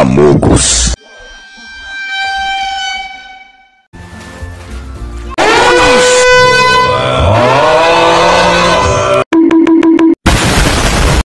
Amogos.